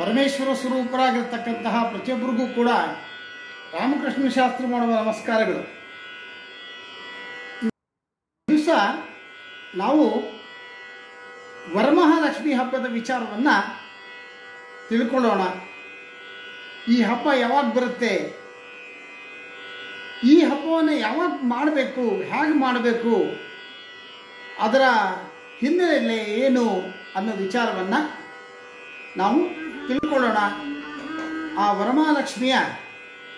ಪರಮೇಶ್ವರ ಸ್ವರೂಪರಾಗಿರ್ತಕ್ಕಂತಹ ಪ್ರತಿಯೊಬ್ಬರಿಗೂ ಕೂಡ ರಾಮಕೃಷ್ಣ ಶಾಸ್ತ್ರಿ ಮಾಡುವ ನಮಸ್ಕಾರಗಳು. ದಿವಸ ನಾವು ವರಮಹಾಲಕ್ಷ್ಮಿ ಹಬ್ಬದ ವಿಚಾರವನ್ನು ತಿಳ್ಕೊಳ್ಳೋಣ. ಈ ಹಬ್ಬ ಯಾವಾಗ ಬರುತ್ತೆ? ಈ ಹಬ್ಬವನ್ನು ಯಾವಾಗ ಮಾಡಬೇಕು? ಹೇಗೆ ಮಾಡಬೇಕು? ಅದರ ಹಿನ್ನೆಲೆ ಏನು ಅನ್ನೋ ವಿಚಾರವನ್ನು ನಾವು ತಿಳ್ಕೊಳ್ಳೋಣ. ಆ ವರಮಹಾಲಕ್ಷ್ಮಿಯ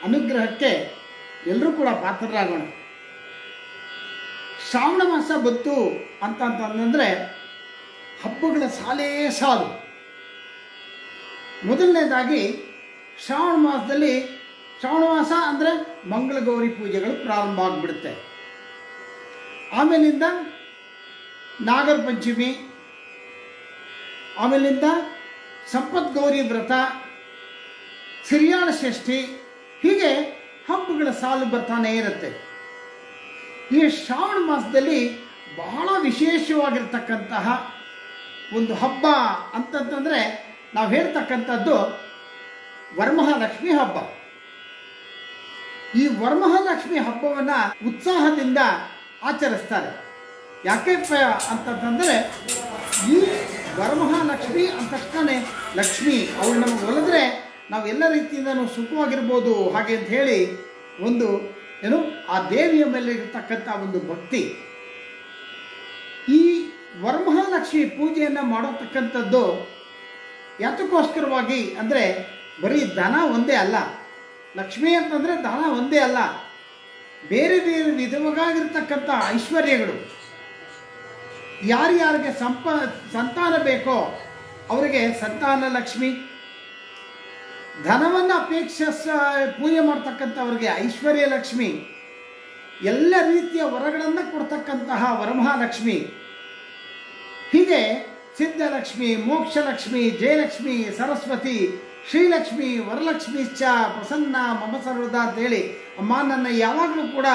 ಅನುಗ್ರಹಕ್ಕೆ ಎಲ್ಲರೂ ಕೂಡ ಪಾತ್ರರಾಗೋಣ. ಶ್ರಾವಣ ಮಾಸ ಬಂತು ಅಂತ ಅಂತಂದರೆ ಹಬ್ಬಗಳ ಸಾಲೇ ಸಾಲು. ಮೊದಲನೇದಾಗಿ ಶ್ರಾವಣ ಮಾಸದಲ್ಲಿ ಶ್ರಾವಣ ಮಾಸ ಅಂದರೆ ಮಂಗಳಗೌರಿ ಪೂಜೆಗಳು ಪ್ರಾರಂಭ ಆಗಿಬಿಡುತ್ತೆ. ಆಮೇಲಿಂದ ನಾಗರ ಪಂಚಮಿ ಆಮೇಲಿಂದ ಸಂಪತ್ ಗೌರಿ ವ್ರತ ಸಿರಿಯಾಳ ಷಷ್ಠಿ, ಹೀಗೆ ಹಬ್ಬಗಳ ಸಾಲು ಬರ್ತಾನೆ ಇರುತ್ತೆ. ಈ ಶ್ರಾವಣ ಮಾಸದಲ್ಲಿ ಬಹಳ ವಿಶೇಷವಾಗಿರ್ತಕ್ಕಂತಹ ಒಂದು ಹಬ್ಬ ಅಂತಂತಂದರೆ ನಾವು ಹೇಳ್ತಕ್ಕಂಥದ್ದು ವರಮಹಾಲಕ್ಷ್ಮಿ ಹಬ್ಬ. ಈ ವರಮಹಾಲಕ್ಷ್ಮಿ ಹಬ್ಬವನ್ನು ಉತ್ಸಾಹದಿಂದ ಆಚರಿಸ್ತಾರೆ. ಯಾಕೆ ಅಂತಂತಂದರೆ ಈ ವರಮಹಾಲಕ್ಷ್ಮಿ ಅಂದ ತಕ್ಷಣ ಲಕ್ಷ್ಮಿ, ಅವಳು ನಮಗೆ ಒಲಿದ್ರೆ ನಾವು ಎಲ್ಲ ರೀತಿಯಿಂದನೂ ಸುಖವಾಗಿರ್ಬೋದು ಹಾಗೆ ಅಂತ ಹೇಳಿ ಒಂದು ಏನು, ಆ ದೇವಿಯ ಮೇಲೆ ಇರತಕ್ಕಂಥ ಒಂದು ಭಕ್ತಿ. ಈ ವರಮಹಾಲಕ್ಷ್ಮಿ ಪೂಜೆಯನ್ನು ಮಾಡತಕ್ಕಂಥದ್ದು ಯಾತಕ್ಕೋಸ್ಕರವಾಗಿ ಅಂದರೆ ಬರೀ ದನ ಒಂದೇ ಅಲ್ಲ. ಲಕ್ಷ್ಮಿ ಅಂತಂದರೆ ದನ ಒಂದೇ ಅಲ್ಲ. ಬೇರೆ ಬೇರೆ ವಿಧವಾಗಿರ್ತಕ್ಕಂಥ ಐಶ್ವರ್ಯಗಳು. ಯಾರ್ಯಾರಿಗೆ ಸಂಪ, ಸಂತಾನ ಬೇಕೋ ಅವರಿಗೆ ಸಂತಾನ ಲಕ್ಷ್ಮಿ. ಧನವನ್ನು ಅಪೇಕ್ಷಿಸ, ಪೂಜೆ ಮಾಡ್ತಕ್ಕಂಥವ್ರಿಗೆ ಐಶ್ವರ್ಯ ಲಕ್ಷ್ಮಿ. ಎಲ್ಲ ರೀತಿಯ ವರಗಳನ್ನು ಕೊಡ್ತಕ್ಕಂತಹ ವರಮಹಾಲಕ್ಷ್ಮಿ. ಹೀಗೆ ಸಿದ್ಧಲಕ್ಷ್ಮಿ, ಮೋಕ್ಷಲಕ್ಷ್ಮಿ, ಜಯಲಕ್ಷ್ಮಿ, ಸರಸ್ವತಿ, ಶ್ರೀಲಕ್ಷ್ಮಿ ವರಲಕ್ಷ್ಮಿ ಚ ಪ್ರಸನ್ನ, ಮಮ ಸರ್ವದ ಅಂತೇಳಿ ಅಮ್ಮ ನನ್ನ ಯಾವಾಗಲೂ ಕೂಡ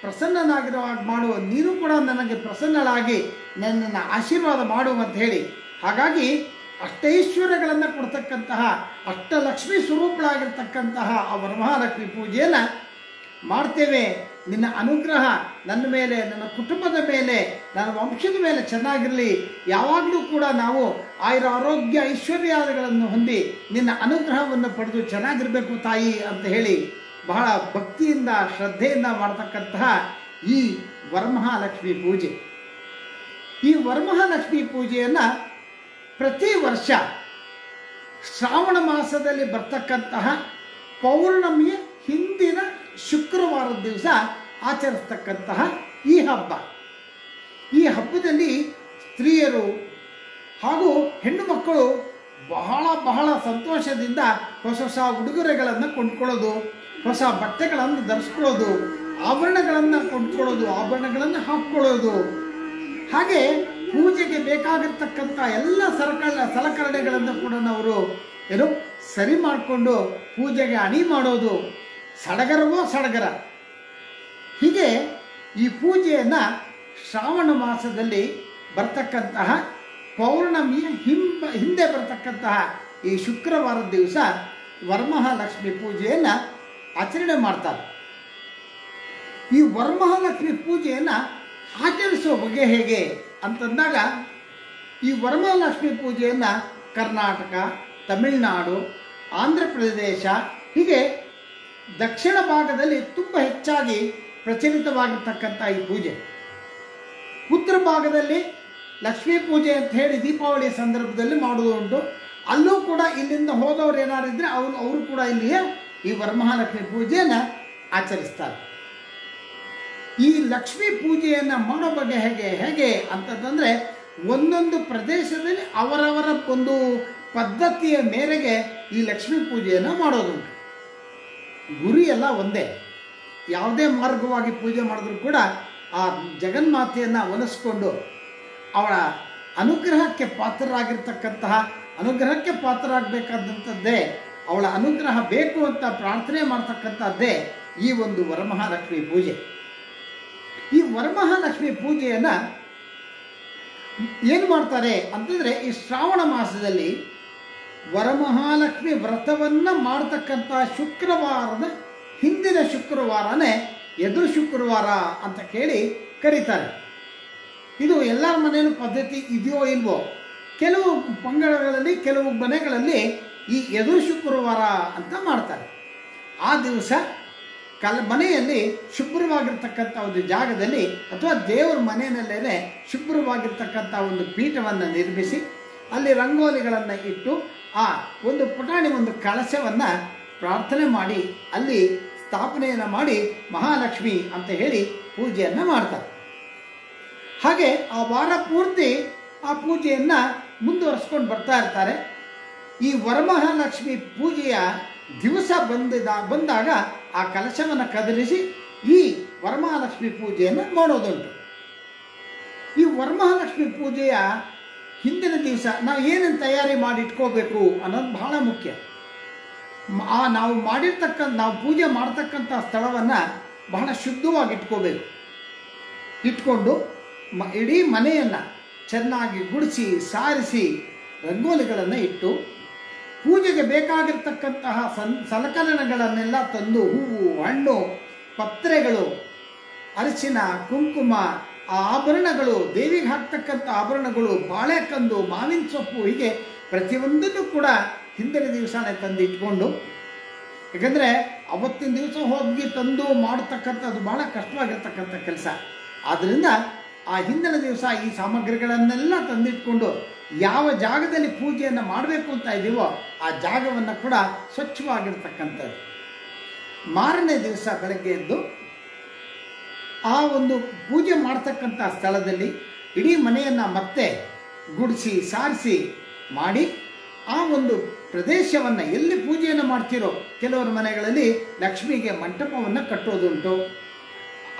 ಪ್ರಸನ್ನನಾಗಿರೋ ಹಾಗೆ ಮಾಡುವ ನೀನು ಕೂಡ ನನಗೆ ಪ್ರಸನ್ನಳಾಗಿ ನನ್ನನ್ನು ಆಶೀರ್ವಾದ ಮಾಡು ಅಂತ ಹೇಳಿ. ಹಾಗಾಗಿ ಅಷ್ಟೈಶ್ವರ್ಯಗಳನ್ನು ಕೊಡ್ತಕ್ಕಂತಹ ಅಷ್ಟಲಕ್ಷ್ಮಿ ಸ್ವರೂಪಳಾಗಿರ್ತಕ್ಕಂತಹ ಆ ವರಮಹಾಲಕ್ಷ್ಮಿ ಪೂಜೆಯನ್ನು ಮಾಡ್ತೇವೆ. ನಿನ್ನ ಅನುಗ್ರಹ ನನ್ನ ಮೇಲೆ, ನನ್ನ ಕುಟುಂಬದ ಮೇಲೆ, ನನ್ನ ವಂಶದ ಮೇಲೆ ಚೆನ್ನಾಗಿರಲಿ. ಯಾವಾಗಲೂ ಕೂಡ ನಾವು ಆಯುರ ಆರೋಗ್ಯ ಐಶ್ವರ್ಯಾದಿಗಳನ್ನು ಹೊಂದಿ ನಿನ್ನ ಅನುಗ್ರಹವನ್ನು ಪಡೆದು ಚೆನ್ನಾಗಿರಬೇಕು ತಾಯಿ ಅಂತ ಹೇಳಿ ಬಹಳ ಭಕ್ತಿಯಿಂದ, ಶ್ರದ್ಧೆಯಿಂದ ಮಾಡತಕ್ಕಂತಹ ಈ ವರಮಹಾಲಕ್ಷ್ಮಿ ಪೂಜೆ. ಈ ವರಮಹಾಲಕ್ಷ್ಮಿ ಪೂಜೆಯನ್ನು ಪ್ರತಿ ವರ್ಷ ಶ್ರಾವಣ ಮಾಸದಲ್ಲಿ ಬರ್ತಕ್ಕಂತಹ ಪೌರ್ಣಮಿಯ ಹಿಂದಿನ ಶುಕ್ರವಾರದ ದಿವಸ ಆಚರಿಸ್ತಕ್ಕಂತಹ ಈ ಹಬ್ಬ. ಈ ಹಬ್ಬದಲ್ಲಿ ಸ್ತ್ರೀಯರು ಹಾಗೂ ಹೆಣ್ಣು ಮಕ್ಕಳು ಬಹಳ ಬಹಳ ಸಂತೋಷದಿಂದ ಹೊಸ ಹೊಸ ಉಡುಗೊರೆಗಳನ್ನು ಕೊಂಡ್ಕೊಳ್ಳೋದು ಹೊಸ ಬಟ್ಟೆಗಳನ್ನು ಧರಿಸ್ಕೊಳ್ಳೋದು, ಆಭರಣಗಳನ್ನು ಕೊಂಡ್ಕೊಳ್ಳೋದು ಆಭರಣಗಳನ್ನು ಹಾಕ್ಕೊಳ್ಳೋದು. ಹಾಗೆ ಪೂಜೆಗೆ ಬೇಕಾಗಿರ್ತಕ್ಕಂಥ ಎಲ್ಲ ಸರಕಳ, ಸಲಕರಣೆಗಳನ್ನು ಕೂಡ ಅವರು ಏನು ಸರಿ ಮಾಡಿಕೊಂಡು ಪೂಜೆಗೆ ಅಣಿ ಮಾಡೋದು. ಸಡಗರವೋ ಸಡಗರ. ಹೀಗೆ ಈ ಪೂಜೆಯನ್ನು ಶ್ರಾವಣ ಮಾಸದಲ್ಲಿ ಬರ್ತಕ್ಕಂತಹ ಪೌರ್ಣಮಿಯ ಹಿಂಬ, ಹಿಂದೆ ಬರ್ತಕ್ಕಂತಹ ಈ ಶುಕ್ರವಾರದ ದಿವಸ ವರಮಹಾಲಕ್ಷ್ಮಿ ಪೂಜೆಯನ್ನು ಆಚರಣೆ ಮಾಡ್ತಾರೆ. ಈ ವರಮಹಾಲಕ್ಷ್ಮಿ ಪೂಜೆಯನ್ನು ಆಚರಿಸುವ ಬಗೆ ಹೇಗೆ ಅಂತಂದಾಗ, ಈ ವರಮಹಾಲಕ್ಷ್ಮಿ ಪೂಜೆಯನ್ನು ಕರ್ನಾಟಕ, ತಮಿಳುನಾಡು, ಆಂಧ್ರ ಪ್ರದೇಶ, ಹೀಗೆ ದಕ್ಷಿಣ ಭಾಗದಲ್ಲಿ ತುಂಬ ಹೆಚ್ಚಾಗಿ ಪ್ರಚಲಿತವಾಗಿರ್ತಕ್ಕಂಥ ಈ ಪೂಜೆ. ಉತ್ತರ ಭಾಗದಲ್ಲಿ ಲಕ್ಷ್ಮೀ ಪೂಜೆ ಅಂತ ಹೇಳಿ ದೀಪಾವಳಿ ಸಂದರ್ಭದಲ್ಲಿ ಮಾಡುವುದು ಉಂಟು. ಅಲ್ಲೂ ಕೂಡ ಇಲ್ಲಿಂದ ಹೋದವರು ಏನಾರಿದ್ರೆ ಅವರು ಅವರು ಕೂಡ ಇಲ್ಲಿಯೇ ಈ ವರಮಹಾಲಕ್ಷ್ಮಿ ಪೂಜೆಯನ್ನು ಆಚರಿಸ್ತಾರೆ. ಈ ಲಕ್ಷ್ಮೀ ಪೂಜೆಯನ್ನು ಮಾಡೋ ಬಗ್ಗೆ ಹೇಗೆ ಹೇಗೆ ಅಂತಂದರೆ ಒಂದೊಂದು ಪ್ರದೇಶದಲ್ಲಿ ಅವರವರ ಒಂದು ಪದ್ಧತಿಯ ಮೇರೆಗೆ ಈ ಲಕ್ಷ್ಮೀ ಪೂಜೆಯನ್ನು ಮಾಡೋದುಂಟು ಗುರಿ ಎಲ್ಲ ಒಂದೇ. ಯಾವುದೇ ಮಾರ್ಗವಾಗಿ ಪೂಜೆ ಮಾಡಿದ್ರು ಕೂಡ ಆ ಜಗನ್ಮಾತೆಯನ್ನು ಒಲಿಸ್ಕೊಂಡು ಅವಳ ಅನುಗ್ರಹಕ್ಕೆ ಪಾತ್ರರಾಗಿರ್ತಕ್ಕಂತಹ, ಅನುಗ್ರಹಕ್ಕೆ ಪಾತ್ರರಾಗಬೇಕಾದಂಥದ್ದೇ ಅವಳ ಅನುಗ್ರಹ ಬೇಕು ಅಂತ ಪ್ರಾರ್ಥನೆ ಮಾಡ್ತಕ್ಕಂಥದ್ದೇ ಈ ಒಂದು ವರಮಹಾಲಕ್ಷ್ಮಿ ಪೂಜೆ. ಈ ವರಮಹಾಲಕ್ಷ್ಮಿ ಪೂಜೆಯನ್ನು ಏನು ಮಾಡ್ತಾರೆ ಅಂತಂದರೆ ಈ ಶ್ರಾವಣ ಮಾಸದಲ್ಲಿ ವರಮಹಾಲಕ್ಷ್ಮಿ ವ್ರತವನ್ನ ಮಾಡ್ತಕ್ಕಂಥ ಶುಕ್ರವಾರದ ಹಿಂದಿನ ಶುಕ್ರವಾರನೇ ಎದುರು ಶುಕ್ರವಾರ ಅಂತ ಕೇಳಿ ಕರೀತಾರೆ. ಇದು ಎಲ್ಲರ ಮನೆಯಲ್ಲೂ ಪದ್ಧತಿ ಇದೆಯೋ ಇಲ್ವೋ, ಕೆಲವು ಪಂಗಡಗಳಲ್ಲಿ, ಕೆಲವು ಮನೆಗಳಲ್ಲಿ ಈ ಎದುರು ಶುಕ್ರವಾರ ಅಂತ ಮಾಡ್ತಾರೆ. ಆ ದಿವಸ ಕಲ್ ಮನೆಯಲ್ಲಿ ಶುಭ್ರವಾಗಿರ್ತಕ್ಕಂಥ ಒಂದು ಜಾಗದಲ್ಲಿ ಅಥವಾ ದೇವರ ಮನೆಯಲ್ಲೇ ಶುಭ್ರವಾಗಿರ್ತಕ್ಕಂಥ ಒಂದು ಪೀಠವನ್ನು ನಿರ್ಮಿಸಿ ಅಲ್ಲಿ ರಂಗೋಲಿಗಳನ್ನು ಇಟ್ಟು ಆ ಒಂದು ಪುಟಾಣಿ ಒಂದು ಕಳಶವನ್ನು ಪ್ರಾರ್ಥನೆ ಮಾಡಿ ಅಲ್ಲಿ ಸ್ಥಾಪನೆಯನ್ನು ಮಾಡಿ ಮಹಾಲಕ್ಷ್ಮಿ ಅಂತ ಹೇಳಿ ಪೂಜೆಯನ್ನು ಮಾಡ್ತಾರೆ. ಹಾಗೆ ಆ ವಾರ ಪೂರ್ತಿ ಆ ಪೂಜೆಯನ್ನು ಮುಂದುವರಿಸ್ಕೊಂಡು ಬರ್ತಾ ಇರ್ತಾರೆ. ಈ ವರಮಹಾಲಕ್ಷ್ಮಿ ಪೂಜೆಯ ದಿವಸ ಬಂದಿದ, ಬಂದಾಗ ಆ ಕಲಶವನ್ನು ಕದಲಿಸಿ ಈ ವರಮಹಾಲಕ್ಷ್ಮಿ ಪೂಜೆಯನ್ನು ಮಾಡೋದುಂಟು. ಈ ವರಮಹಾಲಕ್ಷ್ಮಿ ಪೂಜೆಯ ಹಿಂದಿನ ದಿವಸ ನಾವು ಏನೇನು ತಯಾರಿ ಮಾಡಿ ಇಟ್ಕೋಬೇಕು ಅನ್ನೋದು ಬಹಳ ಮುಖ್ಯ. ಆ ನಾವು ಮಾಡಿರ್ತಕ್ಕಂಥ ನಾವು ಪೂಜೆ ಮಾಡ್ತಕ್ಕಂಥ ಸ್ಥಳವನ್ನು ಬಹಳ ಶುದ್ಧವಾಗಿ ಇಟ್ಕೋಬೇಕು. ಇಟ್ಕೊಂಡು ಮ, ಇಡೀ ಮನೆಯನ್ನು ಚೆನ್ನಾಗಿ ಗುಡಿಸಿ, ಸಾರಿಸಿ, ರಂಗೋಲಿಗಳನ್ನು ಇಟ್ಟು ಪೂಜೆಗೆ ಬೇಕಾಗಿರ್ತಕ್ಕಂತಹ ಸನ್, ಸಲಕರಣೆಗಳನ್ನೆಲ್ಲ ತಂದು ಹೂವು, ಹಣ್ಣು, ಪತ್ರೆಗಳು, ಅರಿಶಿನ, ಕುಂಕುಮ, ಆ ಆಭರಣಗಳು, ದೇವಿಗೆ ಹಾಕ್ತಕ್ಕಂಥ ಆಭರಣಗಳು ಬಾಳೆಕಂದು ಮಾವಿನ ಸೊಪ್ಪು ಹೀಗೆ ಪ್ರತಿಯೊಂದನ್ನು ಕೂಡ ಹಿಂದಿನ ದಿವಸನೇ ತಂದು ಇಟ್ಕೊಂಡು, ಯಾಕಂದರೆ ಅವತ್ತಿನ ದಿವಸ ಹೋಗಿ ತಂದು ಮಾಡತಕ್ಕಂಥದ್ದು ಬಹಳ ಕಷ್ಟವಾಗಿರ್ತಕ್ಕಂಥ ಕೆಲಸ. ಆದ್ದರಿಂದ ಆ ಹಿಂದಿನ ದಿವಸ ಈ ಸಾಮಗ್ರಿಗಳನ್ನೆಲ್ಲ ತಂದಿಟ್ಕೊಂಡು ಯಾವ ಜಾಗದಲ್ಲಿ ಪೂಜೆಯನ್ನು ಮಾಡಬೇಕು ಅಂತ ಇದ್ದೀವೋ ಆ ಜಾಗವನ್ನು ಕೂಡ ಸ್ವಚ್ಛವಾಗಿರ್ತಕ್ಕಂಥದ್ದು. ಮಾರನೇ ದಿವಸ ಬೆಳಗ್ಗೆ ಎದ್ದು ಆ ಒಂದು ಪೂಜೆ ಮಾಡ್ತಕ್ಕಂಥ ಸ್ಥಳದಲ್ಲಿ ಇಡೀ ಮನೆಯನ್ನು ಮತ್ತೆ ಗುಡಿಸಿ, ಸಾರಿಸಿ ಮಾಡಿ ಆ ಒಂದು ಪ್ರದೇಶವನ್ನು ಎಲ್ಲಿ ಪೂಜೆಯನ್ನು ಮಾಡ್ತಿರೋ ಕೆಲವರ ಮನೆಗಳಲ್ಲಿ ಲಕ್ಷ್ಮಿಗೆ ಮಂಟಪವನ್ನು ಕಟ್ಟೋದುಂಟು,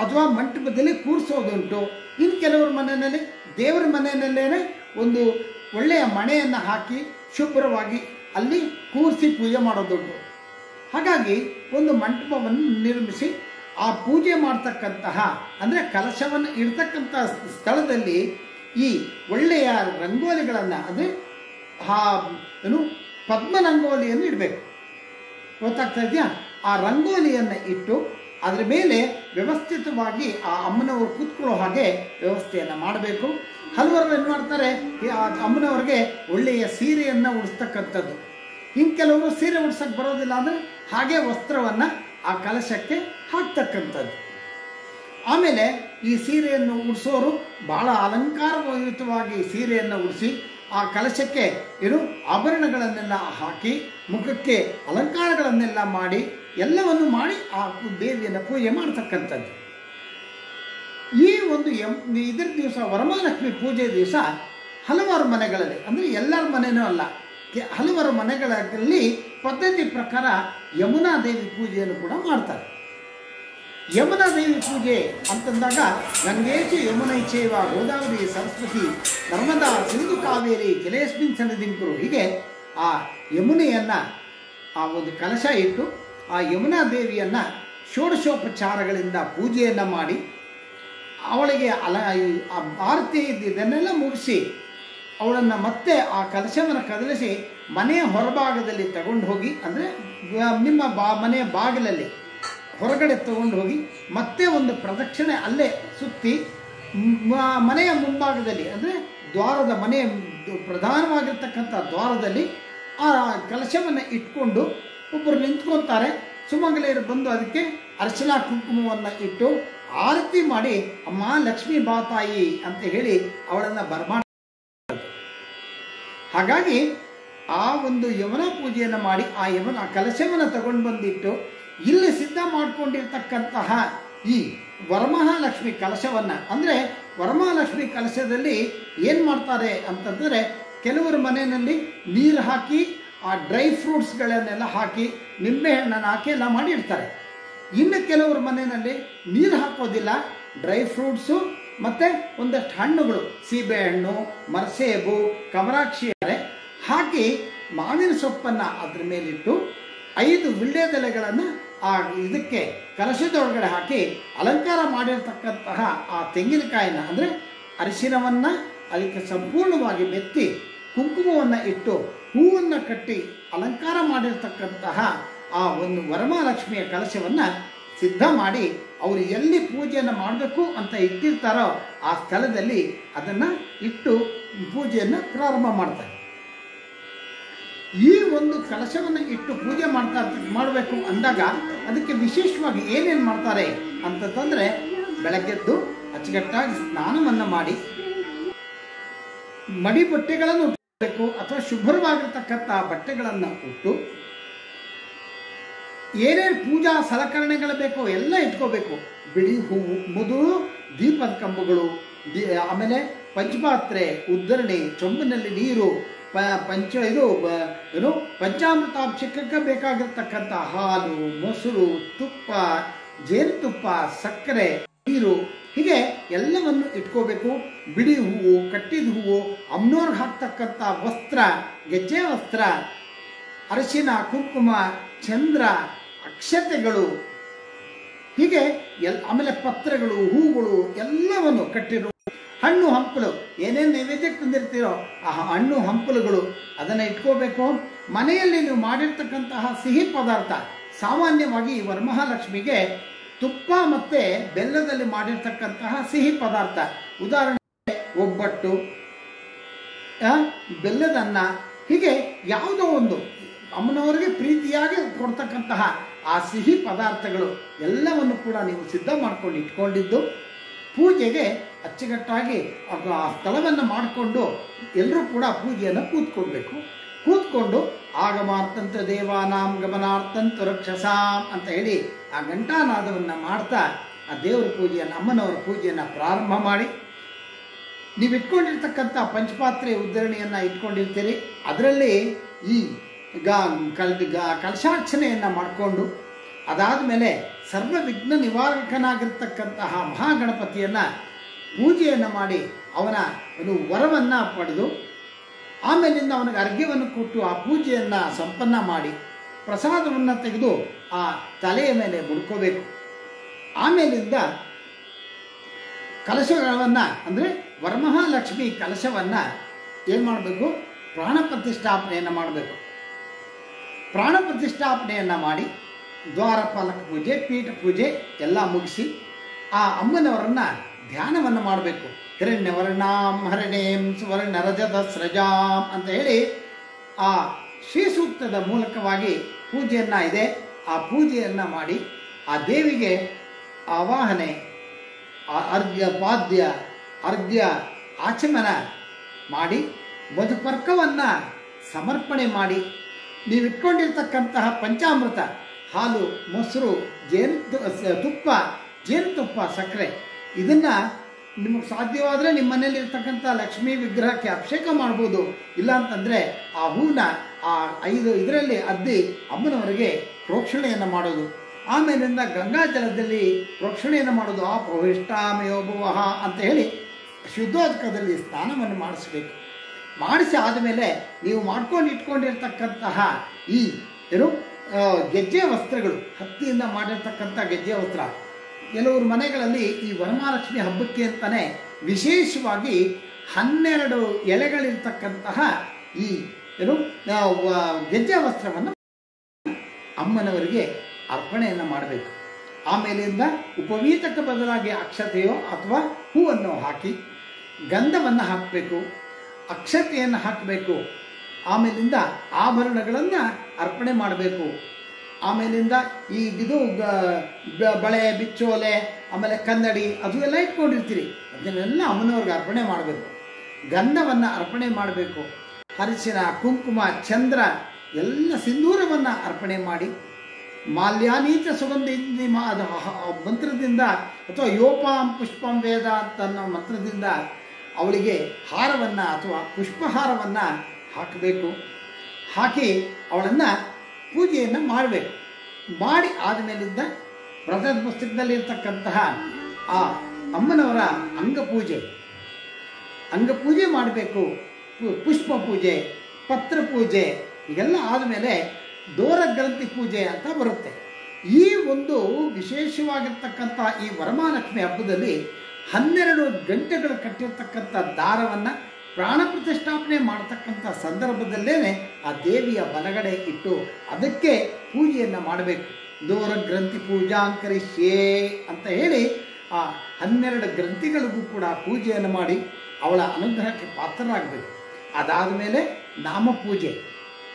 ಅಥವಾ ಮಂಟಪದಲ್ಲಿ ಕೂರಿಸೋದುಂಟು. ಇನ್ನು ಕೆಲವರ ಮನೆಯಲ್ಲಿ, ದೇವರ ಮನೆಯಲ್ಲೇ ಒಂದು ಒಳ್ಳೆಯ ಮಣೆಯನ್ನು ಹಾಕಿ ಶುಭ್ರವಾಗಿ ಅಲ್ಲಿ ಕೂರಿಸಿ ಪೂಜೆ ಮಾಡೋದುಂಟು ಹಾಗಾಗಿ ಒಂದು ಮಂಟಪವನ್ನು ನಿರ್ಮಿಸಿ ಆ ಪೂಜೆ ಮಾಡ್ತಕ್ಕಂತಹ, ಅಂದರೆ ಕಲಶವನ್ನು ಇಡ್ತಕ್ಕಂತಹ ಸ್ಥಳದಲ್ಲಿ ಈ ಒಳ್ಳೆಯ ರಂಗೋಲಿಗಳನ್ನು, ಅಂದರೆ ಆ, ಏನು ಪದ್ಮ ರಂಗೋಲಿಯನ್ನು ಇಡಬೇಕು. ಗೊತ್ತಾಗ್ತಾ ಇದೆಯಾ? ಆ ರಂಗೋಲಿಯನ್ನು ಇಟ್ಟು ಅದರ ಮೇಲೆ ವ್ಯವಸ್ಥಿತವಾಗಿ ಆ ಅಮ್ಮನವರು ಕೂತ್ಕೊಳ್ಳೋ ಹಾಗೆ ವ್ಯವಸ್ಥೆಯನ್ನು ಮಾಡಬೇಕು. ಹಲವರು ಏನು ಮಾಡ್ತಾರೆ? ಅಮ್ಮನವ್ರಿಗೆ ಒಳ್ಳೆಯ ಸೀರೆಯನ್ನು ಉಡಿಸ್ತಕ್ಕಂಥದ್ದು. ಇನ್ನು ಕೆಲವರು ಸೀರೆ ಉಡ್ಸಕ್ಕೆ ಬರೋದಿಲ್ಲ ಅಂದರೆ ಹಾಗೆ ವಸ್ತ್ರವನ್ನು ಆ ಕಲಶಕ್ಕೆ ಹಾಕ್ತಕ್ಕಂಥದ್ದು. ಆಮೇಲೆ ಈ ಸೀರೆಯನ್ನು ಉಡಿಸೋರು ಬಹಳ ಅಲಂಕಾರಯುತವಾಗಿ ಸೀರೆಯನ್ನು ಉಡಿಸಿ ಆ ಕಲಶಕ್ಕೆ ಏನು ಆಭರಣಗಳನ್ನೆಲ್ಲ ಹಾಕಿ, ಮುಖಕ್ಕೆ ಅಲಂಕಾರಗಳನ್ನೆಲ್ಲ ಮಾಡಿ ಎಲ್ಲವನ್ನು ಮಾಡಿ ಆ ದೇವಿಯನ್ನು ಪೂಜೆ ಮಾಡ್ತಕ್ಕಂಥದ್ದು. ಒಂದು ಎಂ ಇದ್ರ ದಿವಸ ವರಮಹಾಲಕ್ಷ್ಮಿ ಪೂಜೆ ದಿವಸ ಹಲವಾರು ಮನೆಗಳಲ್ಲಿ, ಅಂದರೆ ಎಲ್ಲರ ಮನೆಯೂ ಅಲ್ಲ ಹಲವಾರು ಮನೆಗಳಲ್ಲಿ ಪದ್ಧತಿ ಪ್ರಕಾರ ಯಮುನಾ ದೇವಿ ಪೂಜೆಯನ್ನು ಕೂಡ ಮಾಡ್ತಾರೆ. ಯಮುನಾ ದೇವಿ ಪೂಜೆ ಅಂತಂದಾಗ ಗಂಗೇಚು ಯಮುನೈಚೇವ ಗೋದಾವರಿ ಸರಸ್ವತಿ ನರ್ಮದಾ ಸಿಂಧು ಕಾವೇರಿ ಜಲೇಸ್ಮಿನ್ ಸನ್ನಿಧಿಂಕರು ಹೀಗೆ ಆ ಯಮುನೆಯನ್ನು, ಆ ಒಂದು ಕಲಶ ಇಟ್ಟು ಆ ಯಮುನಾ ದೇವಿಯನ್ನು ಷೋಡಶೋಪಚಾರಗಳಿಂದ ಪೂಜೆಯನ್ನು ಮಾಡಿ ಅವಳಿಗೆ ಅಲ ಆ ಆರತಿ ಇದನ್ನೆಲ್ಲ ಮುಗಿಸಿ, ಅವಳನ್ನು ಮತ್ತೆ ಆ ಕಲಶವನ್ನು ಕದಲಿಸಿ ಮನೆಯ ಹೊರಭಾಗದಲ್ಲಿ ತಗೊಂಡು ಹೋಗಿ, ಅಂದರೆ ನಿಮ್ಮ ಬಾ ಮನೆಯ ಬಾಗಿಲಲ್ಲಿ ಹೊರಗಡೆ ತಗೊಂಡು ಹೋಗಿ ಮತ್ತೆ ಒಂದು ಪ್ರದಕ್ಷಿಣೆ ಅಲ್ಲೇ ಸುತ್ತಿ ಮನೆಯ ಮುಂಭಾಗದಲ್ಲಿ, ಅಂದರೆ ದ್ವಾರದ ಮನೆಯ ಪ್ರಧಾನವಾಗಿರ್ತಕ್ಕಂಥ ದ್ವಾರದಲ್ಲಿ ಆ ಕಲಶವನ್ನು ಇಟ್ಕೊಂಡು ಒಬ್ಬರು ನಿಂತ್ಕೊತಾರೆ. ಸುಮಂಗಲೆಯರು ಬಂದು ಅದಕ್ಕೆ ಅರ್ಚನಾ ಕುಂಕುಮವನ್ನು ಇಟ್ಟು ಆರತಿ ಮಾಡಿ, ಅಮ್ಮ, ಲಕ್ಷ್ಮೀ ಬಾತಾಯಿ ಅಂತ ಹೇಳಿ ಅವಳನ್ನು ಬರ್ಮಾಡ ಹಾಗಾಗಿ ಆ ಒಂದು ಯಮನ ಪೂಜೆಯನ್ನು ಮಾಡಿ, ಆ ಯಮನ ಕಲಶವನ್ನು ತಗೊಂಡು ಬಂದಿಟ್ಟು ಇಲ್ಲಿ ಸಿದ್ಧ ಮಾಡಿಕೊಂಡಿರ್ತಕ್ಕಂತಹ ಈ ವರಮಹಾಲಕ್ಷ್ಮಿ ಕಲಶವನ್ನು, ಅಂದರೆ ವರಮಹಾಲಕ್ಷ್ಮಿ ಕಲಶದಲ್ಲಿ ಏನು ಮಾಡ್ತಾರೆ ಅಂತಂದರೆ ಕೆಲವರ ಮನೆಯಲ್ಲಿ ನೀರು ಹಾಕಿ, ಆ ಡ್ರೈ ಫ್ರೂಟ್ಸ್ಗಳನ್ನೆಲ್ಲ ಹಾಕಿ, ನಿಂಬೆಹಣ್ಣನ್ನು ಹಾಕಿ ಎಲ್ಲ ಮಾಡಿರ್ತಾರೆ. ಇನ್ನು ಕೆಲವ್ರ ಮನೆಯಲ್ಲಿ ನೀರು ಹಾಕೋದಿಲ್ಲ ಡ್ರೈ ಫ್ರೂಟ್ಸು ಮತ್ತು ಒಂದಷ್ಟು ಹಣ್ಣುಗಳು ಸೀಬೆಹಣ್ಣು ಮರಸೇಬು, ಕಮರಾಕ್ಷಿ ಹಾಕಿ ಮಾವಿನ ಸೊಪ್ಪನ್ನು ಅದ್ರ ಮೇಲಿಟ್ಟು ಐದು ವಿಳ್ಯದೆಲೆಗಳನ್ನು ಆ ಇದಕ್ಕೆ ಕಲಶದೊಳಗಡೆ ಹಾಕಿ ಅಲಂಕಾರ ಮಾಡಿರ್ತಕ್ಕಂತಹ ಆ ತೆಂಗಿನಕಾಯಿನ ಅಂದರೆ ಅರಿಶಿನವನ್ನು ಅದಕ್ಕೆ ಸಂಪೂರ್ಣವಾಗಿ ಮೆತ್ತಿ ಕುಂಕುಮವನ್ನು ಇಟ್ಟು ಹೂವನ್ನು ಕಟ್ಟಿ ಅಲಂಕಾರ ಮಾಡಿರ್ತಕ್ಕಂತಹ ಆ ಒಂದು ವರಮಹಾಲಕ್ಷ್ಮಿಯ ಕಲಶವನ್ನು ಸಿದ್ಧ ಮಾಡಿ ಅವರು ಎಲ್ಲಿ ಪೂಜೆಯನ್ನು ಮಾಡಬೇಕು ಅಂತ ಇಟ್ಟಿರ್ತಾರೋ ಆ ಸ್ಥಳದಲ್ಲಿ ಅದನ್ನು ಇಟ್ಟು ಪೂಜೆಯನ್ನು ಪ್ರಾರಂಭ ಮಾಡ್ತಾರೆ. ಈ ಒಂದು ಕಲಶವನ್ನು ಇಟ್ಟು ಪೂಜೆ ಮಾಡ್ತಾ ಮಾಡಬೇಕು ಅಂದಾಗ ಅದಕ್ಕೆ ವಿಶೇಷವಾಗಿ ಏನೇನು ಮಾಡ್ತಾರೆ ಅಂತಂದ್ರೆ ಬೆಳಗ್ಗೆದ್ದು ಅಚ್ಚುಕಟ್ಟಾಗಿ ಸ್ನಾನವನ್ನು ಮಾಡಿ ಮಡಿ ಬಟ್ಟೆಗಳನ್ನು ಉಟ್ಟಬೇಕು ಅಥವಾ ಶುಭ್ರವಾಗಿರ್ತಕ್ಕಂಥ ಬಟ್ಟೆಗಳನ್ನು ಉಟ್ಟು ಏನೇನು ಪೂಜಾ ಸಲಕರಣೆಗಳು ಬೇಕೋ ಎಲ್ಲ ಇಟ್ಕೋಬೇಕು ಬಿಳಿ ಹೂವು ಮೊದಲು ದೀಪದ ಕಂಬಗಳು, ದಿ ಆಮೇಲೆ ಪಂಚಪಾತ್ರೆ ಉದ್ದರಣೆ ಚೊಂಬಿನಲ್ಲಿ ನೀರು, ಪ, ಪಂಚ, ಇದು ಏನು, ಪಂಚಾಮೃತಾಭಿಷೇಕಕ್ಕೆ ಬೇಕಾಗಿರ್ತಕ್ಕಂಥ ಹಾಲು, ಮೊಸರು, ತುಪ್ಪ, ಜೇನುತುಪ್ಪ, ಸಕ್ಕರೆ, ನೀರು, ಹೀಗೆ ಎಲ್ಲವನ್ನು ಇಟ್ಕೋಬೇಕು. ಬಿಡಿ ಹೂವು, ಕಟ್ಟಿದ ಹೂವು ಅಮ್ನೋರ್ಗೆ ಹಾಕ್ತಕ್ಕಂಥ ವಸ್ತ್ರ, ಗೆಜ್ಜೆ ವಸ್ತ್ರ, ಅರಿಶಿನ, ಕುಂಕುಮ, ಚಂದ್ರ ಅಕ್ಷತೆಗಳು. ಹೀಗೆ ಎಲ್, ಆಮೇಲೆ ಪತ್ರಗಳು, ಹೂಗಳು ಎಲ್ಲವನ್ನು ಕಟ್ಟಿರು ಹಣ್ಣು ಹಂಪಲು. ಏನೇನು ನೈವೇದ್ಯಕ್ಕೆ ತಂದಿರ್ತೀರೋ ಆ ಹಣ್ಣು ಹಂಪಲುಗಳು. ಅದನ್ನು ಇಟ್ಕೋಬೇಕು. ಮನೆಯಲ್ಲಿ ನೀವು ಮಾಡಿರ್ತಕ್ಕಂತಹ ಸಿಹಿ ಪದಾರ್ಥ, ಸಾಮಾನ್ಯವಾಗಿ ವರಮಹಾಲಕ್ಷ್ಮಿಗೆ ತುಪ್ಪ ಮತ್ತು ಬೆಲ್ಲದಲ್ಲಿ ಮಾಡಿರ್ತಕ್ಕಂತಹ ಸಿಹಿ ಪದಾರ್ಥ. ಉದಾಹರಣೆಗೆ ಒಬ್ಬಟ್ಟು ಬೆಲ್ಲದನ್ನ ಬೆಲ್ಲದ ಹೀಗೆ ಯಾವುದೋ ಒಂದು ಅಮ್ಮನವರಿಗೆ ಪ್ರೀತಿಯಾಗಿ ಕೊಡ್ತಕ್ಕಂತಹ ಆ ಸಿಹಿ ಪದಾರ್ಥಗಳು ಎಲ್ಲವನ್ನು ಕೂಡ ನೀವು ಸಿದ್ಧ ಮಾಡ್ಕೊಂಡು ಇಟ್ಕೊಂಡಿದ್ದು, ಪೂಜೆಗೆ ಅಚ್ಚುಕಟ್ಟಾಗಿ ಆ- ಸ್ಥಳವನ್ನು ಮಾಡಿಕೊಂಡು ಎಲ್ಲರೂ ಕೂಡ ಪೂಜೆಯನ್ನು ಕೂತ್ಕೊಳ್ಬೇಕು. ಕೂತ್ಕೊಂಡು ಆಗಮಾರ್ತಂತ ದೇವಾನಾಂ ಗಮನಾರ್ಥಂತ ರಕ್ಷಸಾಂ ಅಂತ ಹೇಳಿ ಆ ಘಂಟಾನಾದವನ್ನು ಮಾಡ್ತಾ ಆ ದೇವರ ಪೂಜೆಯನ್ನು, ಅಮ್ಮನವರ ಪೂಜೆಯನ್ನು ಪ್ರಾರಂಭ ಮಾಡಿ. ನೀವು ಇಟ್ಕೊಂಡಿರ್ತಕ್ಕಂಥ ಪಂಚಪಾತ್ರೆ ಉದ್ಧರಣೆಯನ್ನು ಇಟ್ಕೊಂಡಿರ್ತೀರಿ. ಅದರಲ್ಲಿ ಈ ಗಾ, ಕಲ್, ಗಾ, ಕಲಶಾರ್ಚನೆಯನ್ನು ಮಾಡಿಕೊಂಡು ಅದಾದ ಮೇಲೆ ಸರ್ವ ವಿಘ್ನ ನಿವಾರಕನಾಗಿರ್ತಕ್ಕಂತಹ ಮಹಾಗಣಪತಿಯನ್ನು ಪೂಜೆಯನ್ನು ಮಾಡಿ ಅವನ ಒಂದು ವರವನ್ನು ಪಡೆದು ಆಮೇಲಿಂದ ಅವನಿಗೆ ಅರ್ಘ್ಯವನ್ನು ಕೊಟ್ಟು ಆ ಪೂಜೆಯನ್ನು ಸಂಪನ್ನ ಮಾಡಿ ಪ್ರಸಾದವನ್ನು ತೆಗೆದು ಆ ತಲೆಯ ಮೇಲೆ ಮುಡ್ಕೋಬೇಕು. ಆಮೇಲಿಂದ ಕಲಶಗಳನ್ನು ಅಂದರೆ ವರಮಹಾಲಕ್ಷ್ಮಿ ಕಲಶವನ್ನು ಏನು ಮಾಡಬೇಕು? ಪ್ರಾಣ ಪ್ರತಿಷ್ಠಾಪನೆಯನ್ನು ಮಾಡಬೇಕು. ಪ್ರಾಣ ಪ್ರತಿಷ್ಠಾಪನೆಯನ್ನು ಮಾಡಿ ದ್ವಾರಪಾಲಕ ಪೂಜೆ, ಪೀಠ ಪೂಜೆ ಎಲ್ಲ ಮುಗಿಸಿ ಆ ಅಮ್ಮನವರನ್ನು ಧ್ಯಾನವನ್ನು ಮಾಡಬೇಕು. ಹಿರಣ್ಯವರ್ಣಾಂ ಹರಣೇಂ ಸುವರ್ಣ ರಜದ ಸ್ರಜಾಂ ಅಂತ ಹೇಳಿ ಆ ಶ್ರೀ ಸೂಕ್ತದ ಮೂಲಕವಾಗಿ ಪೂಜೆಯನ್ನು ಇದೆ. ಆ ಪೂಜೆಯನ್ನು ಮಾಡಿ ಆ ದೇವಿಗೆ ಆವಾಹನೆ ಅರ್ಘ್ಯ, ಪಾದ್ಯ, ಅರ್ಘ್ಯ ಆಚಮನ ಮಾಡಿ ಮಧುಪರ್ಕವನ್ನು ಸಮರ್ಪಣೆ ಮಾಡಿ ನೀವು ಇಟ್ಕೊಂಡಿರ್ತಕ್ಕಂತಹ ಪಂಚಾಮೃತ, ಹಾಲು, ಮೊಸರು ಜೇನು ತುಪ್ಪ, ಜೇನುತುಪ್ಪ ಸಕ್ಕರೆ. ಇದನ್ನು ನಿಮಗೆ ಸಾಧ್ಯವಾದರೆ ನಿಮ್ಮ ಮನೆಯಲ್ಲಿರ್ತಕ್ಕಂಥ ಲಕ್ಷ್ಮೀ ವಿಗ್ರಹಕ್ಕೆ ಅಭಿಷೇಕ ಮಾಡ್ಬೋದು. ಇಲ್ಲ ಅಂತಂದರೆ ಆ ಹೂವನ್ನ ಆ ಐದು, ಇದರಲ್ಲಿ ಅದ್ದಿ ಅಮ್ಮನವರಿಗೆ ಪ್ರೋಕ್ಷಣೆಯನ್ನು ಮಾಡೋದು. ಆಮೇಲಿಂದ ಗಂಗಾ ಜಲದಲ್ಲಿ ಪ್ರೋಕ್ಷಣೆಯನ್ನು ಮಾಡೋದು. ಆ ಪ್ರವಿಷ್ಟಾಮಯೋಭವ ಅಂತ ಹೇಳಿ ಶುದ್ಧೋದಕದಲ್ಲಿ ಸ್ನಾನವನ್ನು ಮಾಡಿಸ್ಬೇಕು. ಮಾಡಿಸಿ ಆದಮೇಲೆ ನೀವು ಮಾಡ್ಕೊಂಡು ಇಟ್ಕೊಂಡಿರ್ತಕ್ಕಂತಹ ಈ ಏನು ಗೆಜ್ಜೆ ವಸ್ತ್ರಗಳು, ಹತ್ತಿಯಿಂದ ಮಾಡಿರ್ತಕ್ಕಂಥ ಗೆಜ್ಜೆ ವಸ್ತ್ರ. ಕೆಲವರು ಮನೆಗಳಲ್ಲಿ ಈ ವರಮಹಾಲಕ್ಷ್ಮಿ ಹಬ್ಬಕ್ಕೆ ಅಂತಲೇ ವಿಶೇಷವಾಗಿ ಹನ್ನೆರಡು ಎಲೆಗಳಿರ್ತಕ್ಕಂತಹ ಈ ಏನು ಗೆಜ್ಜೆ ವಸ್ತ್ರವನ್ನು ಅಮ್ಮನವರಿಗೆ ಅರ್ಪಣೆಯನ್ನು ಮಾಡಬೇಕು. ಆಮೇಲಿಂದ ಉಪವೀತಕ್ಕೆ ಬದಲಾಗಿ ಅಕ್ಷತೆಯೋ ಅಥವಾ ಹೂವನ್ನು ಹಾಕಿ ಗಂಧವನ್ನು ಹಾಕಬೇಕು. ಅಕ್ಷತೆಯನ್ನು ಹಾಕಬೇಕು. ಆಮೇಲಿಂದ ಆಭರಣಗಳನ್ನು ಅರ್ಪಣೆ ಮಾಡಬೇಕು. ಆಮೇಲಿಂದ ಇದು ಬಳೆ, ಬಿಚ್ಚೋಲೆ, ಆಮೇಲೆ ಕನ್ನಡಿ, ಅದು ಎಲ್ಲ ಇಟ್ಕೊಂಡಿರ್ತೀರಿ. ಅದನ್ನೆಲ್ಲ ಅಮ್ಮನವ್ರಿಗೆ ಅರ್ಪಣೆ ಮಾಡಬೇಕು. ಗಂಧವನ್ನು ಅರ್ಪಣೆ ಮಾಡಬೇಕು. ಹರಿಶಿನ ಕುಂಕುಮ, ಚಂದ್ರ ಎಲ್ಲ ಸಿಂಧೂರವನ್ನು ಅರ್ಪಣೆ ಮಾಡಿ. ಮಾಲ್ಯಾನೀತ ಸುಗಂಧಿ ಮಂತ್ರದಿಂದ ಅಥವಾ ಯೋಪಾಂ ಪುಷ್ಪಂ ವೇದ ಅಂತ ಅನ್ನೋ ಮಂತ್ರದಿಂದ ಅವಳಿಗೆ ಹಾರವನ್ನು ಅಥವಾ ಪುಷ್ಪಹಾರವನ್ನು ಹಾಕಬೇಕು. ಹಾಕಿ ಅವಳನ್ನು ಪೂಜೆಯನ್ನು ಮಾಡಬೇಕು. ಮಾಡಿ ಆದಮೇಲಿದ್ದ ವ್ರತದ ಪುಸ್ತಕದಲ್ಲಿರ್ತಕ್ಕಂತಹ ಆ ಅಮ್ಮನವರ ಅಂಗಪೂಜೆ. ಅಂಗಪೂಜೆ ಮಾಡಬೇಕು. ಪುಷ್ಪ ಪೂಜೆ ಪತ್ರ ಪೂಜೆ ಇವೆಲ್ಲ ಆದಮೇಲೆ ದೋರ ಗ್ರಂಥಿ ಪೂಜೆ ಅಂತ ಬರುತ್ತೆ. ಈ ಒಂದು ವಿಶೇಷವಾಗಿರ್ತಕ್ಕಂಥ ಈ ವರಮಹಾಲಕ್ಷ್ಮಿ ಹಬ್ಬದಲ್ಲಿ ಹನ್ನೆರಡು ಗಂಟೆಗಳು ಕಟ್ಟಿರ್ತಕ್ಕಂಥ ದಾರವನ್ನು ಪ್ರಾಣ ಪ್ರತಿಷ್ಠಾಪನೆ ಮಾಡತಕ್ಕಂಥ ಸಂದರ್ಭದಲ್ಲೇ ಆ ದೇವಿಯ ಬಲಗಡೆ ಇಟ್ಟು ಅದಕ್ಕೆ ಪೂಜೆಯನ್ನು ಮಾಡಬೇಕು. ದೂರ ಗ್ರಂಥಿ ಪೂಜಾಂಕರಿಷ್ಯೇ ಅಂತ ಹೇಳಿ ಆ ಹನ್ನೆರಡು ಗ್ರಂಥಿಗಳಿಗೂ ಕೂಡ ಪೂಜೆಯನ್ನು ಮಾಡಿ ಅವಳ ಅನುಗ್ರಹಕ್ಕೆ ಪಾತ್ರರಾಗಬೇಕು. ಅದಾದ ಮೇಲೆ ನಾಮ ಪೂಜೆ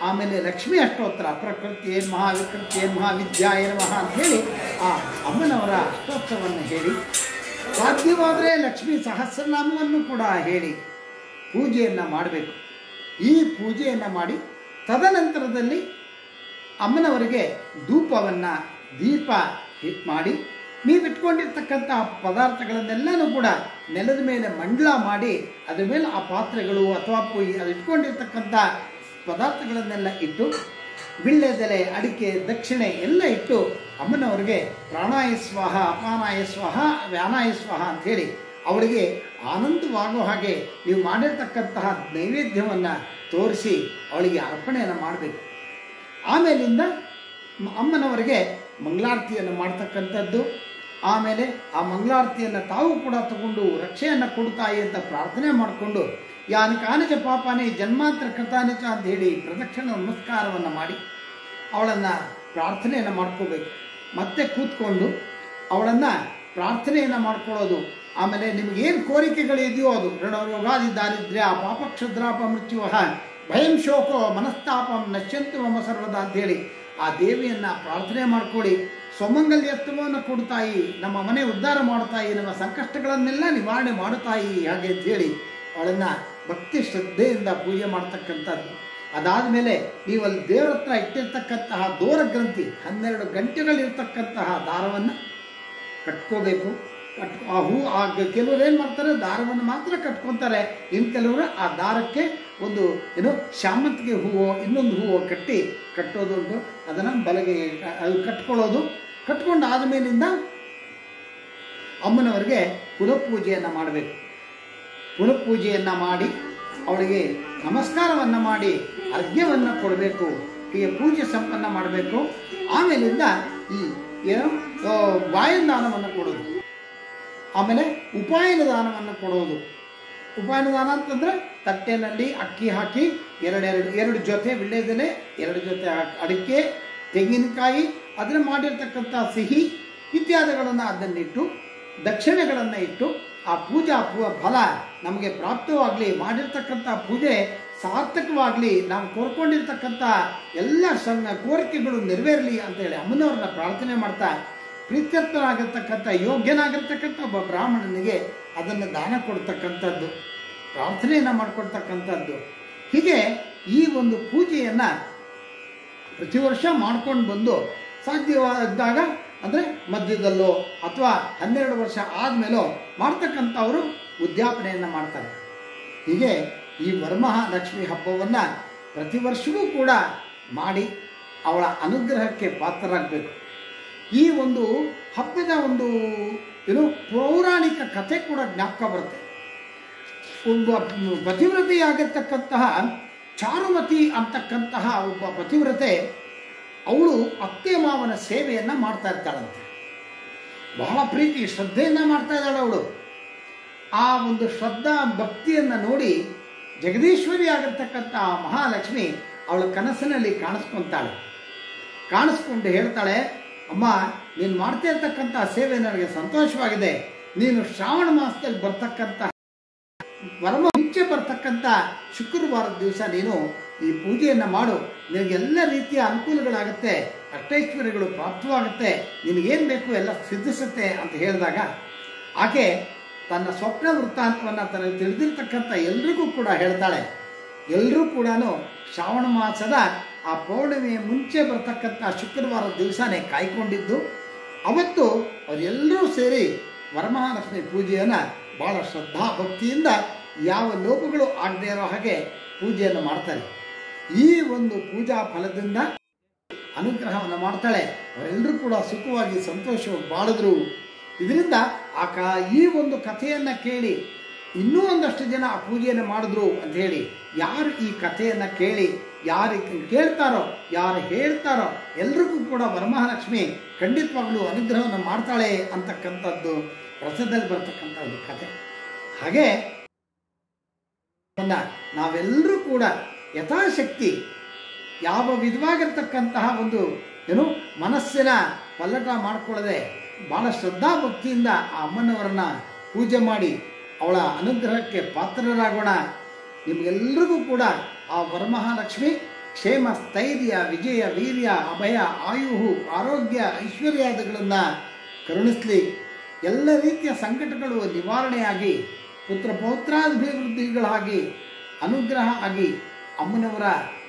ಆಮೇಲೆ ಲಕ್ಷ್ಮೀ ಅಷ್ಟೋತ್ತರ ಪ್ರಕೃತಿ ಏನು ಮಹಾ ಏನು ಮಹಾ ವಿದ್ಯಾ ಏನು ಮಹಾ ಅಂತ ಹೇಳಿ ಆ ಅಮ್ಮನವರ ಅಷ್ಟೋತ್ತರವನ್ನು ಹೇಳಿ ಸಾಧ್ಯವಾದರೆ ಲಕ್ಷ್ಮೀ ಸಹಸ್ರನಾಮವನ್ನು ಕೂಡ ಹೇಳಿ ಪೂಜೆಯನ್ನು ಮಾಡಬೇಕು. ಈ ಪೂಜೆಯನ್ನು ಮಾಡಿ ತದನಂತರದಲ್ಲಿ ಅಮ್ಮನವರಿಗೆ ಧೂಪವನ್ನು ದೀಪ ಮಾಡಿ ನೀವು ಇಟ್ಕೊಂಡಿರ್ತಕ್ಕಂಥ ಪದಾರ್ಥಗಳನ್ನೆಲ್ಲನೂ ಕೂಡ ನೆಲದ ಮೇಲೆ ಮಂಡಲ ಮಾಡಿ, ಅದ್ರ ಮೇಲೆ ಆ ಪಾತ್ರೆಗಳು ಅಥವಾ ಅದು ಇಟ್ಕೊಂಡಿರ್ತಕ್ಕಂಥ ಪದಾರ್ಥಗಳನ್ನೆಲ್ಲ ಇಟ್ಟು ವಿಳ್ಳೆದೆಲೆ ಅಡಿಕೆ, ದಕ್ಷಿಣೆ ಎಲ್ಲ ಇಟ್ಟು ಅಮ್ಮನವರಿಗೆ ಪ್ರಾಣಾಯ ಸ್ವಾಹ ಅಪಾನಾಯ ವ್ಯಾನಾಯ ಸ್ವಾಹ ಅಂಥೇಳಿ ಅವಳಿಗೆ ಆನಂದವಾಗೋ ಹಾಗೆ ನೀವು ಮಾಡಿರ್ತಕ್ಕಂತಹ ನೈವೇದ್ಯವನ್ನು ತೋರಿಸಿ ಅವಳಿಗೆ ಅರ್ಪಣೆಯನ್ನು ಮಾಡಬೇಕು. ಆಮೇಲಿಂದ ಅಮ್ಮನವರಿಗೆ ಮಂಗಳಾರತಿಯನ್ನು ಮಾಡ್ತಕ್ಕಂಥದ್ದು. ಆಮೇಲೆ ಆ ಮಂಗಳಾರತಿಯನ್ನು ತಾವು ಕೂಡ ತಗೊಂಡು ರಕ್ಷೆಯನ್ನು ಕೊಡ್ತಾಯಿ ಅಂತ ಪ್ರಾರ್ಥನೆ ಮಾಡಿಕೊಂಡು, ಯಾನ ಕಾನಜ ಪಾಪಾನೇ ಜನ್ಮಾಂತರ ಕೃತಾನಿಚ ಅಂತ ಹೇಳಿ ಪ್ರದಕ್ಷಿಣ ನಮಸ್ಕಾರವನ್ನು ಮಾಡಿ ಅವಳನ್ನು ಪ್ರಾರ್ಥನೆಯನ್ನು ಮಾಡ್ಕೋಬೇಕು. ಮತ್ತೆ ಕೂತ್ಕೊಂಡು ಅವಳನ್ನು ಪ್ರಾರ್ಥನೆಯನ್ನು ಮಾಡ್ಕೊಳ್ಳೋದು. ಆಮೇಲೆ ನಿಮಗೇನು ಕೋರಿಕೆಗಳಿದೆಯೋ ಅದು. ಋಣರೋಗಾದಿ ದಾರಿದ್ರ್ಯ ಪಾಪಕ್ಷದ್ರಾಪ ಮೃತ್ಯುವಹ ಭಯಂ ಶೋಕೋ ಮನಸ್ತಾಪಂ ನಶ್ಯಂತು ಮಮ ಸರ್ವದ ಅಂತೇಳಿ ಆ ದೇವಿಯನ್ನು ಪ್ರಾರ್ಥನೆ ಮಾಡಿಕೊಳ್ಳಿ. ಸ್ವಮಂಗಲ್ಯತ್ವವನ್ನು ಕೊಡ್ತಾಯಿ ನಮ್ಮ ಮನೆ ಉದ್ಧಾರ ಮಾಡ್ತಾಯಿ ನಮ್ಮ ಸಂಕಷ್ಟಗಳನ್ನೆಲ್ಲ ನಿವಾರಣೆ ಮಾಡುತ್ತಾಯಿ ಹಾಗೆ ಅಂತೇಳಿ ಅವಳನ್ನು ಭಕ್ತಿ ಶ್ರದ್ಧೆಯಿಂದ ಪೂಜೆ ಮಾಡ್ತಕ್ಕಂಥದ್ದು. ಅದಾದಮೇಲೆ ನೀವು ಅಲ್ಲಿ ದೇವ್ರ ಹತ್ರ ಇಟ್ಟಿರ್ತಕ್ಕಂತಹ ದೂರ ಗ್ರಂಥಿ, ಹನ್ನೆರಡು ಗಂಟೆಗಳಿರ್ತಕ್ಕಂತಹ ದಾರವನ್ನು ಕಟ್ಕೋಬೇಕು. ಕಟ್, ಆ ಹೂ, ಆ ಕೆಲವರು ಏನು ಮಾಡ್ತಾರೆ, ದಾರವನ್ನು ಮಾತ್ರ ಕಟ್ಕೊತಾರೆ. ಇನ್ನು ಕೆಲವರು ಆ ದಾರಕ್ಕೆ ಒಂದು, ಏನು ಶಾಮಂತಿಗೆ ಹೂವು, ಇನ್ನೊಂದು ಹೂವು ಕಟ್ಟಿ ಕಟ್ಟೋದುಂಟು ಅದನ್ನು ಬಲಗೆ, ಅದು ಕಟ್ಕೊಳ್ಳೋದು. ಕಟ್ಕೊಂಡು ಆದಮೇಲಿಂದ ಅಮ್ಮನವರಿಗೆ ಪುನಃಪೂಜೆಯನ್ನು ಮಾಡಬೇಕು. ಪುನಃಪೂಜೆಯನ್ನು ಮಾಡಿ ಅವಳಿಗೆ ನಮಸ್ಕಾರವನ್ನು ಮಾಡಿ ಅರ್ಘ್ಯವನ್ನು ಕೊಡಬೇಕು ಹೀಗೆ ಪೂಜೆ ಸಂಪನ್ನ ಮಾಡಬೇಕು. ಆಮೇಲಿಂದ ಈ ಏನು ಆ, ವಾಯುದಾನವನ್ನು ಕೊಡೋದು. ಆಮೇಲೆ ಉಪಾಯನ ದಾನವನ್ನು ಕೊಡೋದು. ಉಪಾಯನ ದಾನ ಅಂತಂದರೆ ತಟ್ಟೆನಲ್ಲಿ ಅಕ್ಕಿ ಹಾಕಿ ಎರಡೆರಡು ಎರಡು ಜೊತೆ ವಿಳ್ಳೆದೆಲೆ ಎರಡು ಜೊತೆ ಅಡಿಕೆ ತೆಂಗಿನಕಾಯಿ ಅದನ್ನು ಮಾಡಿರ್ತಕ್ಕಂಥ ಸಿಹಿ ಇತ್ಯಾದಿಗಳನ್ನು ಅದನ್ನಿಟ್ಟು ದಕ್ಷಿಣೆಗಳನ್ನು ಇಟ್ಟು ಆ ಪೂಜಾ ಫಲ ನಮಗೆ ಪ್ರಾಪ್ತವಾಗಲಿ ಮಾಡಿರ್ತಕ್ಕಂಥ ಪೂಜೆ ಸಾರ್ಥಕವಾಗಲಿ ನಾವು ಕೋರ್ಕೊಂಡಿರ್ತಕ್ಕಂಥ ಎಲ್ಲ ಸಣ್ಣ ಕೋರಿಕೆಗಳು ನೆರವೇರಲಿ ಅಂತೇಳಿ ಅಮ್ಮನವ್ರನ್ನ ಪ್ರಾರ್ಥನೆ ಮಾಡ್ತಾ ಪ್ರೀತ್ಯರ್ಥನಾಗಿರ್ತಕ್ಕಂಥ ಯೋಗ್ಯನಾಗಿರ್ತಕ್ಕಂಥ ಒಬ್ಬ ಬ್ರಾಹ್ಮಣನಿಗೆ ಅದನ್ನು ದಾನ ಕೊಡ್ತಕ್ಕಂಥದ್ದು, ಪ್ರಾರ್ಥನೆಯನ್ನು ಮಾಡಿಕೊಡ್ತಕ್ಕಂಥದ್ದು. ಹೀಗೆ ಈ ಒಂದು ಪೂಜೆಯನ್ನು ಪ್ರತಿ ವರ್ಷ ಮಾಡ್ಕೊಂಡು ಬಂದು ಸಾಧ್ಯವಾದಾಗ, ಅಂದರೆ ಮಧ್ಯದಲ್ಲೋ ಅಥವಾ ಹನ್ನೆರಡು ವರ್ಷ ಆದಮೇಲೋ ಮಾಡ್ತಕ್ಕಂಥವರು ಉದ್ಯಾಪನೆಯನ್ನು ಮಾಡ್ತಾರೆ. ಹೀಗೆ ಈ ವರಮಹಾಲಕ್ಷ್ಮಿ ಹಬ್ಬವನ್ನು ಪ್ರತಿ ವರ್ಷವೂ ಕೂಡ ಮಾಡಿ ಅವಳ ಅನುಗ್ರಹಕ್ಕೆ ಪಾತ್ರರಾಗಬೇಕು. ಈ ಒಂದು ಹಬ್ಬದ ಒಂದು ಏನು ಪೌರಾಣಿಕ ಕಥೆ ಕೂಡ ಜ್ಞಾಪಕ ಬರುತ್ತೆ. ಒಬ್ಬ ಪತಿವ್ರತೆಯಾಗಿರ್ತಕ್ಕಂತಹ ಚಾರುಮತಿ ಅಂತಕ್ಕಂತಹ ಒಬ್ಬ ಪತಿವ್ರತೆ ಅವಳು ಅತ್ತೆ ಮಾವನ ಸೇವೆಯನ್ನು ಮಾಡ್ತಾ ಇರ್ತಾಳಂತೆ. ಬಹಳ ಪ್ರೀತಿ, ಶ್ರದ್ಧೆಯನ್ನು ಮಾಡ್ತಾ ಇದ್ದಾಳೆ ಅವಳು. ಆ ಒಂದು ಶ್ರದ್ಧಾ ಭಕ್ತಿಯನ್ನು ನೋಡಿ ಜಗದೀಶ್ವರಿ ಆಗಿರ್ತಕ್ಕಂಥ ಆ ಮಹಾಲಕ್ಷ್ಮಿ ಅವಳ ಕನಸಿನಲ್ಲಿ ಕಾಣಿಸ್ಕೊತಾಳೆ. ಕಾಣಿಸ್ಕೊಂಡು ಹೇಳ್ತಾಳೆ, ಅಮ್ಮ, ನೀನು ಮಾಡ್ತಾ ಇರ್ತಕ್ಕಂಥ ಸೇವೆ ನನಗೆ ಸಂತೋಷವಾಗಿದೆ. ನೀನು ಶ್ರಾವಣ ಮಾಸದಲ್ಲಿ ಬರ್ತಕ್ಕಂಥ, ವರಮ ಮುಂಚೆ ಬರ್ತಕ್ಕಂಥ ಶುಕ್ರವಾರದ ದಿವಸ ನೀನು ಈ ಪೂಜೆಯನ್ನು ಮಾಡು. ನಿನಗೆಲ್ಲ ರೀತಿಯ ಅನುಕೂಲಗಳಾಗುತ್ತೆ, ಅಷ್ಟೈಶ್ವರ್ಯಗಳು ಪ್ರಾಪ್ತವಾಗುತ್ತೆ. ನಿನಗೇನು ಬೇಕು ಎಲ್ಲ ಸಿದ್ಧಿಸುತ್ತೆ, ಅಂತ ಹೇಳಿದಾಗ, ಆಕೆ ತನ್ನ ಸ್ವಪ್ನ ವೃತ್ತಾಂತವನ್ನು ತನಗೆ ತಿಳಿದಿರ್ತಕ್ಕಂಥ ಎಲ್ರಿಗೂ ಕೂಡ ಹೇಳ್ತಾಳೆ. ಎಲ್ಲರೂ ಕೂಡ ಶ್ರಾವಣ ಮಾಸದ ಆ ಪೌರ್ಣಿಮೆಯ ಮುಂಚೆ ಬರ್ತಕ್ಕಂಥ ಶುಕ್ರವಾರ ದಿವಸನೇ ಕಾಯ್ಕೊಂಡಿದ್ದು, ಅವತ್ತು ಅವರೆಲ್ಲರೂ ಸೇರಿ ವರಮಹಾಲಕ್ಷ್ಮಿ ಪೂಜೆಯನ್ನು ಭಾಳ ಶ್ರದ್ಧಾ ಭಕ್ತಿಯಿಂದ ಯಾವ ಲೋಪಗಳು ಆಗದೇ ಇರೋ ಹಾಗೆ ಪೂಜೆಯನ್ನು ಮಾಡ್ತಾರೆ. ಈ ಒಂದು ಪೂಜಾ ಫಲದಿಂದ ಅನುಗ್ರಹವನ್ನು ಮಾಡ್ತಾಳೆ. ಅವರೆಲ್ಲರೂ ಕೂಡ ಸುಖವಾಗಿ ಸಂತೋಷವಾಗಿ ಬಾಳಿದ್ರು. ಇದರಿಂದ ಆ ಕ ಈ ಒಂದು ಕಥೆಯನ್ನು ಕೇಳಿ ಇನ್ನೂ ಒಂದಷ್ಟು ಜನ ಆ ಪೂಜೆಯನ್ನು ಮಾಡಿದ್ರು ಅಂತ ಹೇಳಿ, ಯಾರು ಈ ಕಥೆಯನ್ನು ಕೇಳಿ, ಯಾರು ಕೇಳ್ತಾರೋ, ಯಾರು ಹೇಳ್ತಾರೋ ಎಲ್ರಿಗೂ ಕೂಡ ವರಮಹಾಲಕ್ಷ್ಮಿ ಖಂಡಿತವಾಗ್ಲೂ ಅನುಗ್ರಹವನ್ನು ಮಾಡ್ತಾಳೆ ಅಂತಕ್ಕಂಥದ್ದು ರಸದಲ್ಲಿ ಬರ್ತಕ್ಕಂಥ ಒಂದು ಕಥೆ. ಹಾಗೆ ನಾವೆಲ್ಲರೂ ಕೂಡ ಯಥಾಶಕ್ತಿ, ಯಾವ ವಿಧವಾಗಿರ್ತಕ್ಕಂತಹ ಒಂದು ಏನು, ಮನಸ್ಸಿನ ಪಲ್ಲಟ ಮಾಡಿಕೊಳ್ಳದೆ ಭಾಳ ಶ್ರದ್ಧಾಭಕ್ತಿಯಿಂದ ಆ ಅಮ್ಮನವರನ್ನ ಪೂಜೆ ಮಾಡಿ ಅವಳ ಅನುಗ್ರಹಕ್ಕೆ ಪಾತ್ರರಾಗೋಣ. ನಿಮಗೆಲ್ಲರಿಗೂ ಕೂಡ ಆ ವರಮಹಾಲಕ್ಷ್ಮಿ ಕ್ಷೇಮ, ಸ್ಥೈರ್ಯ, ವಿಜಯ, ವೀರ್ಯ, ಅಭಯ, ಆಯುಹು, ಆರೋಗ್ಯ, ಐಶ್ವರ್ಯಾದಿಗಳನ್ನು ಕರುಣಿಸಲಿ. ಎಲ್ಲ ರೀತಿಯ ಸಂಕಟಗಳು ನಿವಾರಣೆಯಾಗಿ, ಪುತ್ರ ಪೌತ್ರಾಭಿವೃದ್ಧಿಗಳಾಗಿ, ಅನುಗ್ರಹ ಆಗಿ ಅಮ್ಮನವರ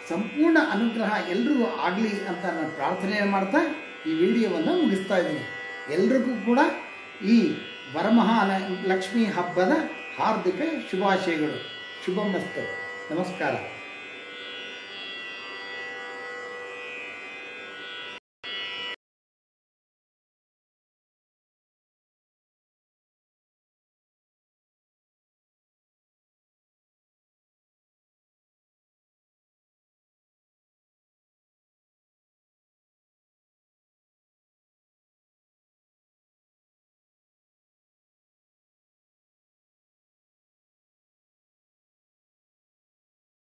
ಸಂಪೂರ್ಣ ಅನುಗ್ರಹ ಎಲ್ಲರಿಗೂ ಆಗಲಿ ಅಂತ ನಾನು ಪ್ರಾರ್ಥನೆ ಮಾಡ್ತಾ ಈ ವಿಡಿಯೋವನ್ನು ಮುಗಿಸ್ತಾ ಇದ್ದೀನಿ. ಎಲ್ರಿಗೂ ಕೂಡ ಈ ವರಮಹಾಲ ಲಕ್ಷ್ಮಿ ಹಬ್ಬದ ಹಾರ್ದಿಕ ಶುಭಾಶಯಗಳು. ಶುಭಮಸ್ತು. ನಮಸ್ಕಾರ.